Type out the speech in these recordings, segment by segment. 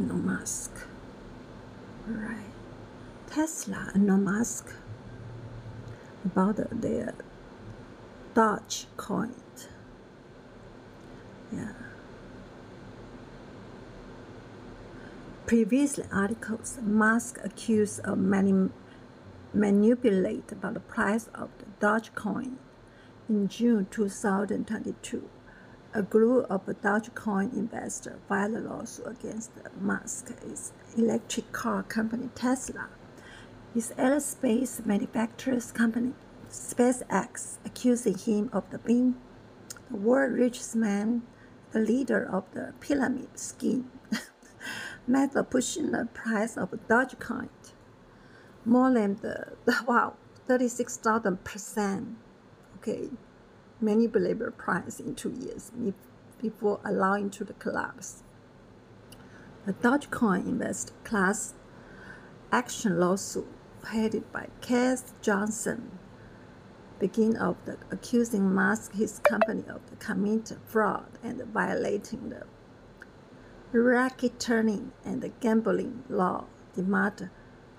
Elon Musk. Right. Tesla and Elon Musk about their Dogecoin. Yeah. Previously articles, Musk accused of mani- manipulate about the price of the Dogecoin. In June 2022, a group of Dogecoin investors filed a lawsuit against Musk's electric car company Tesla. His aerospace manufacturers company SpaceX accusing him of the being the world richest man, the leader of the pyramid scheme, method pushing the price of Dogecoin more than the, wow 36,000 percent. Okay, manipulable price in two years before allowing to the collapse. The Dogecoin investor class action lawsuit headed by Keith Johnson begin of the accusing Musk his company of the commit fraud and violating the racketeering and gambling law demand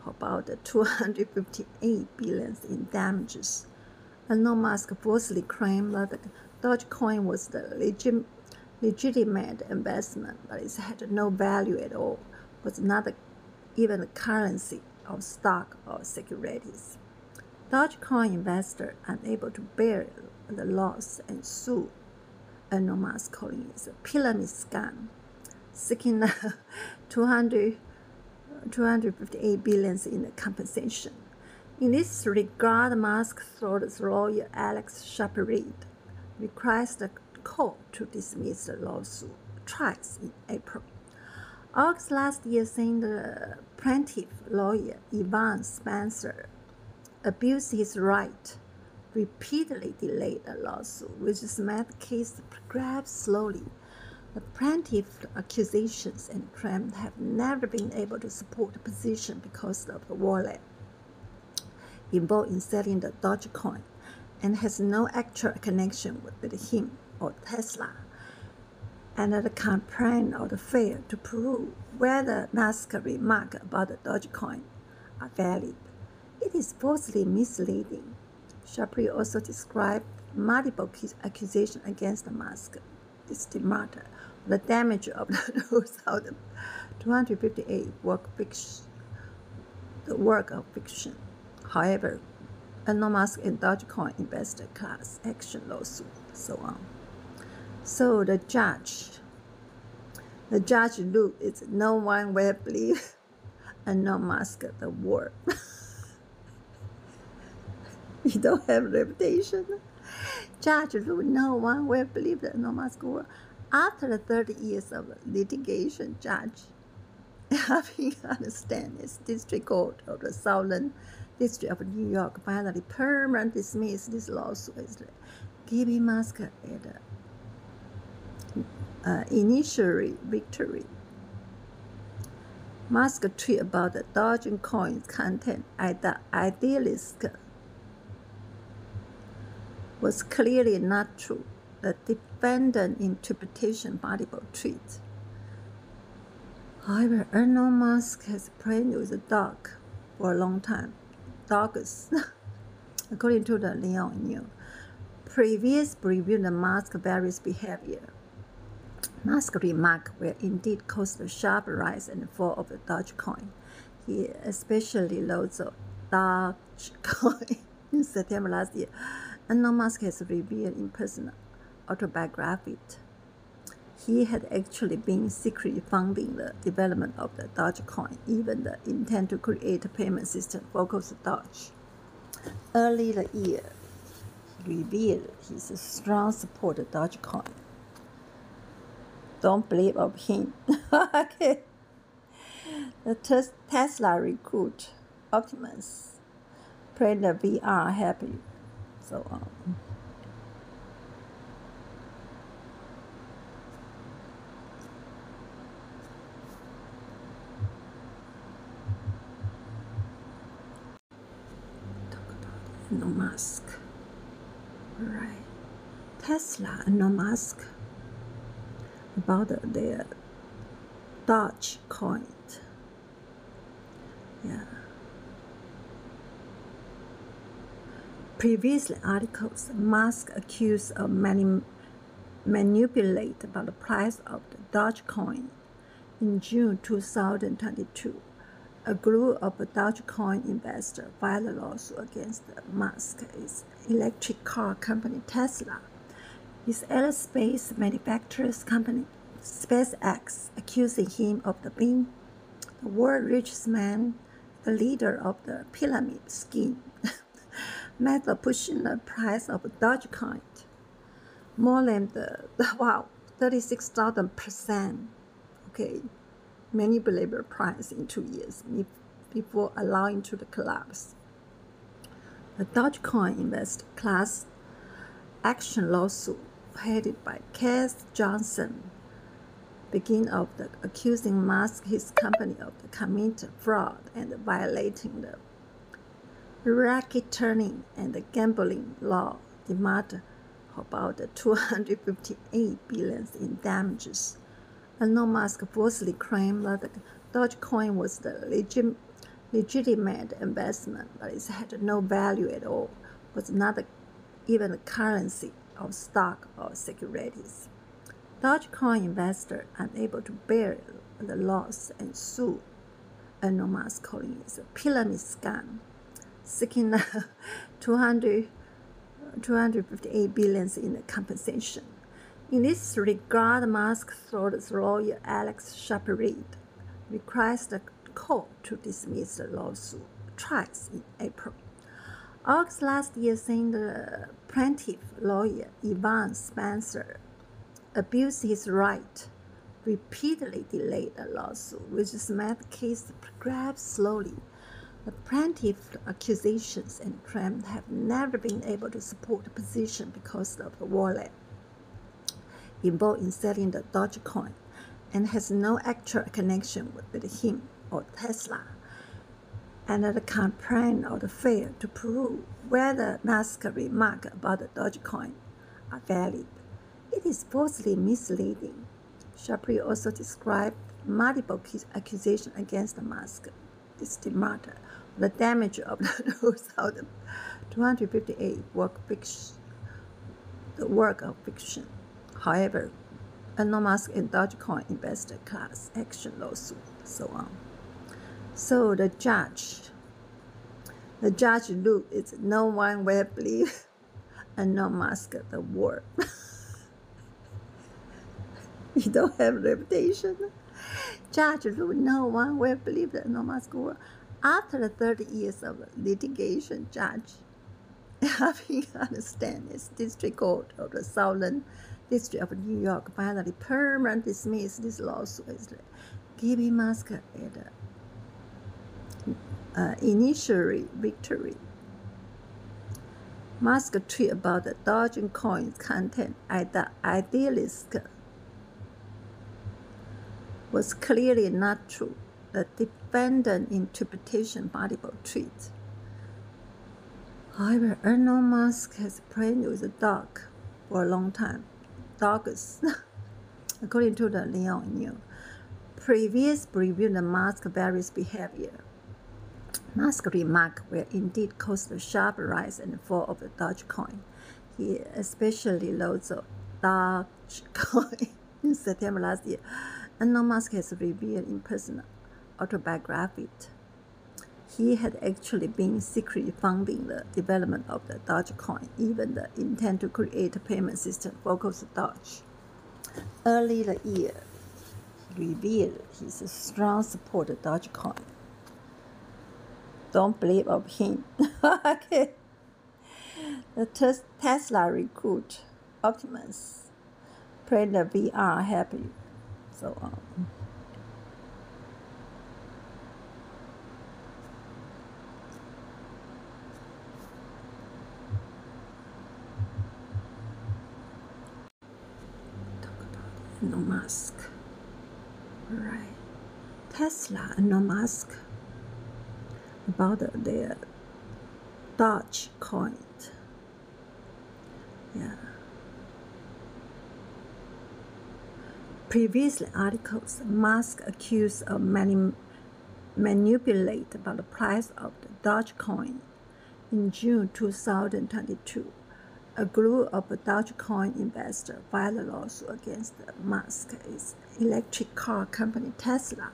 about 258 billion in damages. Elon Musk falsely claimed that Dogecoin was the legit, legitimate investment, but it had no value at all, was not even a currency of stock or securities. Dogecoin investor unable to bear the loss and sue Elon Musk calling it a pyramid scam, seeking 200, 258 billions in compensation. In this regard, Musk thought lawyer Alex Shapiro requested the court to dismiss the lawsuit twice in April. August last year, saying the plaintiff lawyer Evan Spencer abused his right, repeatedly delayed the lawsuit, which made the case progress slowly. The plaintiff's accusations and claims have never been able to support the position because of the wallet involved in selling the Dogecoin and has no actual connection with him or Tesla. Another the campaign or the fail to prove whether Musk's remark about the Dogecoin are valid. It is falsely misleading. Shapiro also described multiple accusations against Musk. This matter, the damage of the 258 work fiction, the work of fiction. However, Elon Musk and Dogecoin investor class action lawsuit, so on. So the judge, the judge looked, it's no one will believe Elon Musk the word. you don't have reputation. Judge ruled no one will believe that Elon Musk word. After 30 years of litigation, judge having understand his district court of the Southern District of New York finally permanently dismissed this lawsuit, giving Musk an uh, initial victory. Musk tweet about the Dogecoin's content at the idealist was clearly not true. The defendant interpretation multiple tweets. However, Elon Musk has played with the dog for a long time. Dogs, according to the Leon New. Previous reviewed the Musk various behavior. Musk remark will indeed cause the sharp rise and fall of the Dogecoin. He especially loads the Dogecoin in September last year. Elon Musk has revealed in personal autobiography he had actually been secretly funding the development of the Dogecoin, even the intent to create a payment system focused on Doge. Early the year, he revealed his strong support of Dogecoin. Don't believe of him. okay. The Tesla recruit Optimus played the VR happy so on. Um, Elon Musk. Right. Tesla and Elon Musk about their Dogecoin. Yeah. Previously articles, Musk accused of mani- manipulate about the price of the Dogecoin. In June 2022, a group of Dogecoin investors filed a lawsuit against Musk's electric car company Tesla. His aerospace manufacturers company SpaceX accusing him of the being the world richest man, the leader of the pyramid scheme, method pushing the price of Dogecoin more than the, wow 36,000 percent. Okay, manipulable price in two years before allowing to the collapse. The Dogecoin investor class action lawsuit headed by Keith Johnson begin of the accusing Musk his company of the fraud and violating the racketeering and gambling law demand about 258 billion in damages. Elon Musk falsely claimed that Dogecoin was the legit, legitimate investment, but it had no value at all, was not even a currency of stock or securities. Dogecoin investor unable to bear the loss and sue Elon Musk calling it a pyramid scam, seeking 200, 258 billion in compensation. In this regard, Musk thought lawyer Alex Shapiro requested the court to dismiss the lawsuit twice in April. August last year, saying the plaintiff lawyer Evan Spencer abused his right, repeatedly delayed the lawsuit, which made the case progress slowly. The plaintiff's accusations and claims have never been able to support the position because of the wallet involved in selling the Dogecoin and has no actual connection with him or Tesla. And the complaint or the failure to prove whether Musk's remark about the Dogecoin are valid. It is falsely misleading. Shapiro also described multiple accusations against Musk. this Estimated the damage of the 258 work fiction, the work of fiction. However, Elon and Dogecoin investor class action lawsuit, so on. So the judge, the judge looked, it's no one will believe Elon Musk the word. you don't have reputation. Judge ruled no one will believe that no Musk were. After 30 years of litigation, Judge having understand his district court of the Southern District of New York finally permanently dismissed this lawsuit, giving Musk an uh, initial victory. Musk tweet about the Dogecoin content at the idealist was clearly not true. The defendant interpretation multiple tweets. However, Elon Musk has played with the dog for a long time. Dogs, according to the Leon New. Previous reviewed the Musk various behavior. Musk remark will indeed cause the sharp rise and fall of the Dogecoin. He especially loads of Dogecoin in September last year. Elon Musk has revealed in personal autobiography he had actually been secretly funding the development of the Dogecoin, even the intent to create a payment system focused on Doge. Early the year, he revealed his strong support of Dogecoin. Don't believe of him. okay. The Tesla recruit Optimus played the VR happy so um, Elon Musk. Right. Tesla and Elon Musk about their Dogecoin. Yeah. Previously articles, Musk accused of mani- manipulate about the price of the Dogecoin. In June 2022, a group of Dogecoin investors filed a lawsuit against Musk's electric car company Tesla.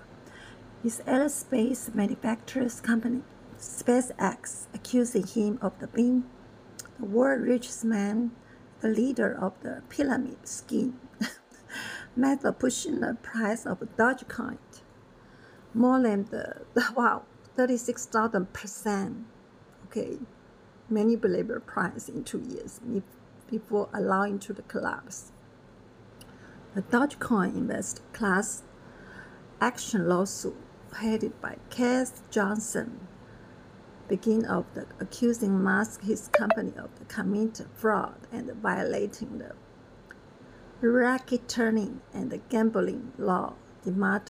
His aerospace manufacturers company SpaceX accusing him of the being the world richest man, the leader of the pyramid scheme. Method pushing the price of Dogecoin more than the, wow 36,000 percent. Okay manipulable price in two years before allowing to the collapse. The Dogecoin investor class action lawsuit headed by Cass Johnson begin of the accusing Musk his company of the commit fraud and violating the racketeering and the gambling law demand